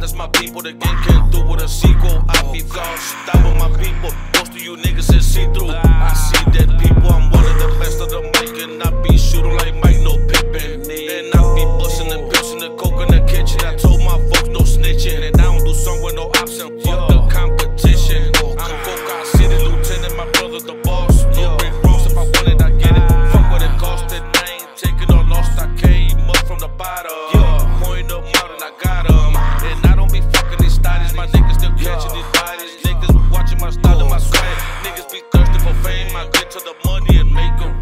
that's my people. The game can't do with a sequel. I be gone, stop with my people. fame, I get to the money and make a